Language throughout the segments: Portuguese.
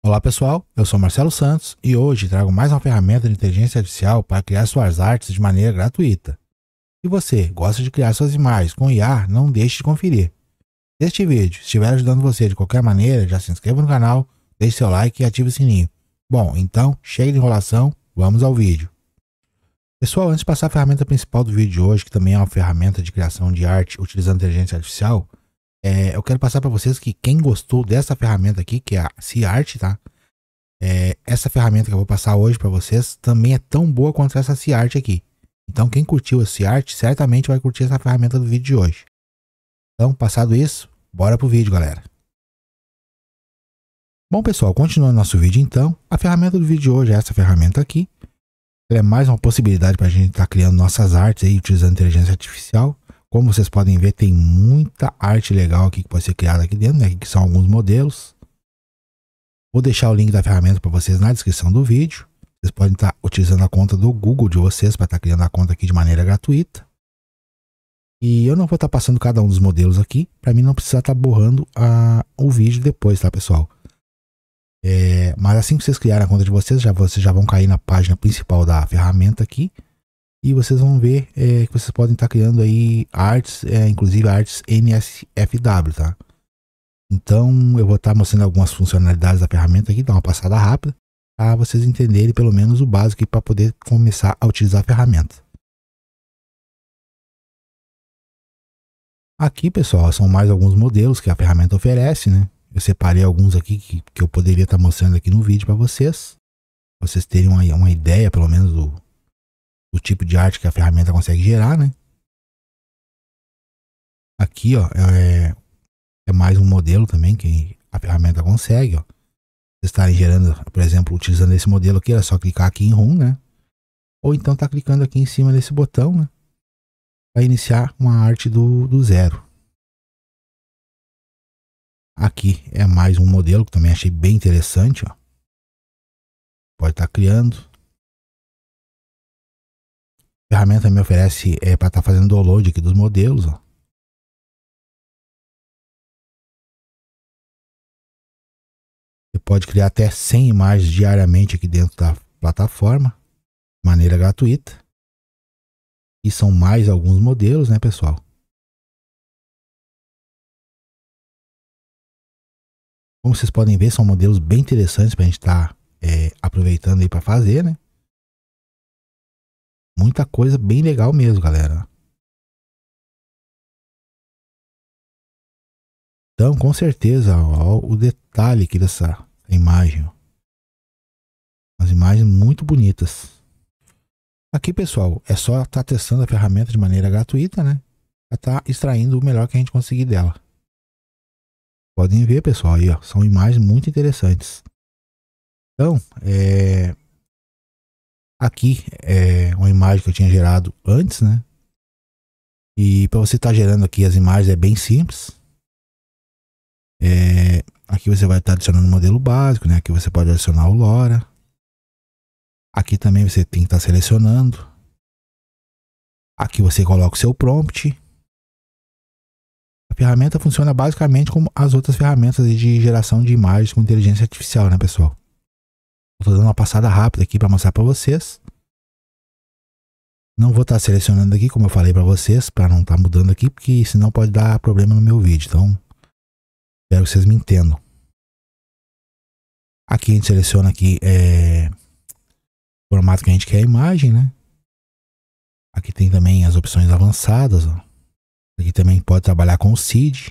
Olá pessoal, eu sou Marcelo Santos e hoje trago mais uma ferramenta de inteligência artificial para criar suas artes de maneira gratuita. Se você gosta de criar suas imagens com IA, não deixe de conferir. Se este vídeo estiver ajudando você de qualquer maneira, já se inscreva no canal, deixe seu like e ative o sininho. Bom, então, chega de enrolação, vamos ao vídeo. Pessoal, antes de passar a ferramenta principal do vídeo de hoje, que também é uma ferramenta de criação de arte utilizando inteligência artificial, é, eu quero passar para vocês que quem gostou dessa ferramenta aqui, que é a CiArt, tá? É, essa ferramenta que eu vou passar hoje para vocês também é tão boa quanto essa CiArt aqui. Então quem curtiu a CiArt certamente vai curtir essa ferramenta do vídeo de hoje. Então, passado isso, bora pro vídeo, galera. Bom, pessoal, continuando nosso vídeo então, a ferramenta do vídeo de hoje é essa ferramenta aqui. Ela é mais uma possibilidade para a gente estar tá criando nossas artes aí utilizando inteligência artificial. Como vocês podem ver, tem muita arte legal aqui que pode ser criada aqui dentro, né? Que são alguns modelos. Vou deixar o link da ferramenta para vocês na descrição do vídeo. Vocês podem estar utilizando a conta do Google de vocês para estar criando a conta aqui de maneira gratuita. E eu não vou estar passando cada um dos modelos aqui, para mim não precisar estar borrando a, o vídeo depois, tá pessoal? É, mas assim que vocês criarem a conta de vocês, já, vocês já vão cair na página principal da ferramenta aqui e vocês vão ver é, que vocês podem estar criando aí artes, é, inclusive artes NSFW, tá? Então eu vou estar mostrando algumas funcionalidades da ferramenta aqui, dar uma passada rápida, para vocês entenderem pelo menos o básico para poder começar a utilizar a ferramenta. Aqui, pessoal, são mais alguns modelos que a ferramenta oferece, né? Eu separei alguns aqui que, que eu poderia estar mostrando aqui no vídeo para vocês. Vocês terem uma, uma ideia, pelo menos, do, do tipo de arte que a ferramenta consegue gerar, né? Aqui, ó, é, é mais um modelo também que a ferramenta consegue, ó. Vocês estarem gerando, por exemplo, utilizando esse modelo aqui, é só clicar aqui em Room, né? Ou então tá clicando aqui em cima desse botão, né? Para iniciar uma arte do, do zero. Aqui é mais um modelo que também achei bem interessante, ó. Pode estar tá criando. Ferramenta me oferece é, para estar tá fazendo download aqui dos modelos. Ó. Você pode criar até 100 imagens diariamente aqui dentro da plataforma, de maneira gratuita. E são mais alguns modelos, né, pessoal? Como vocês podem ver, são modelos bem interessantes para a gente estar tá, é, aproveitando aí para fazer, né? Muita coisa bem legal mesmo, galera. Então, com certeza, ó, o detalhe aqui dessa imagem. Ó. As imagens muito bonitas. Aqui, pessoal, é só estar tá testando a ferramenta de maneira gratuita, né? Estar tá extraindo o melhor que a gente conseguir dela. Podem ver, pessoal, aí, ó, são imagens muito interessantes. Então, é, Aqui é uma imagem que eu tinha gerado antes, né? E para você estar tá gerando aqui as imagens é bem simples. É, aqui você vai estar tá adicionando o modelo básico, né? Aqui você pode adicionar o LoRa. Aqui também você tem que estar tá selecionando. Aqui você coloca o seu prompt. A ferramenta funciona basicamente como as outras ferramentas de geração de imagens com inteligência artificial, né, pessoal? Estou dando uma passada rápida aqui para mostrar para vocês. Não vou estar tá selecionando aqui, como eu falei para vocês, para não estar tá mudando aqui, porque senão pode dar problema no meu vídeo. Então, espero que vocês me entendam. Aqui a gente seleciona aqui é, o formato que a gente quer a imagem, né? Aqui tem também as opções avançadas. Ó. Aqui também pode trabalhar com o seed.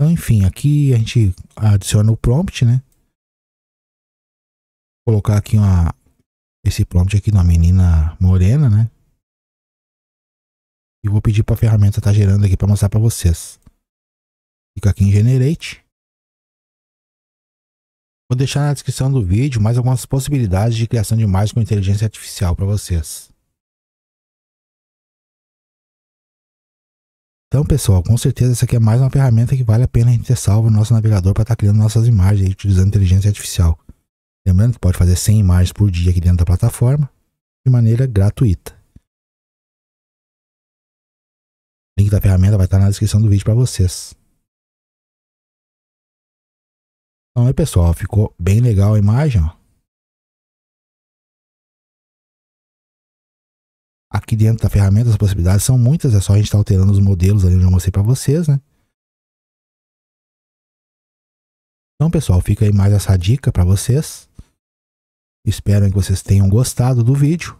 Então, enfim, aqui a gente adiciona o prompt, né? Vou colocar aqui uma, esse prompt aqui de uma menina morena, né? E vou pedir para a ferramenta estar tá gerando aqui para mostrar para vocês. Fica aqui em Generate. Vou deixar na descrição do vídeo mais algumas possibilidades de criação de imagens com inteligência artificial para vocês. Então, pessoal, com certeza essa aqui é mais uma ferramenta que vale a pena a gente ter salvo no nosso navegador para estar tá criando nossas imagens aí, utilizando inteligência artificial. Lembrando que pode fazer 100 imagens por dia aqui dentro da plataforma de maneira gratuita. O link da ferramenta vai estar na descrição do vídeo para vocês. Então aí pessoal, ficou bem legal a imagem, ó. Aqui dentro da ferramenta as possibilidades são muitas, é só a gente estar tá alterando os modelos ali onde eu mostrei para vocês, né? Então pessoal, fica aí mais essa dica para vocês. Espero que vocês tenham gostado do vídeo.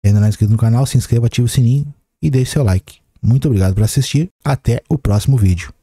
Se ainda não é inscrito no canal, se inscreva, ative o sininho e deixe seu like. Muito obrigado por assistir. Até o próximo vídeo.